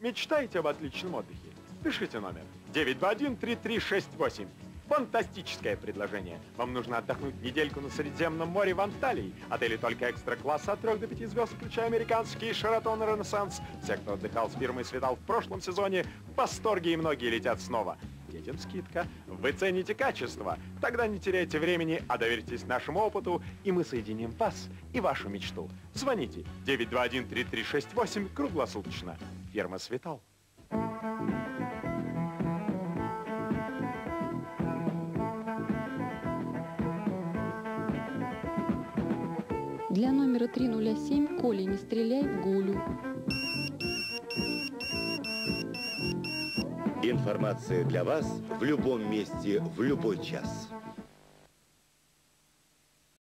Мечтаете об отличном отдыхе? Пишите номер 921-3368. Фантастическое предложение. Вам нужно отдохнуть недельку на Средиземном море в Анталии. Отели только экстра-класса от 3 до 5 звезд, включая американские Шератон Ренессанс. Все, кто отдыхал с фирмой Светал в прошлом сезоне, в восторге и многие летят снова. Детям скидка. Вы цените качество. Тогда не теряйте времени, а доверьтесь нашему опыту, и мы соединим вас и вашу мечту. Звоните 921-3368 круглосуточно. Фирма Светал. Для номера 307 Коля, не стреляй в гулю. Информация для вас в любом месте, в любой час.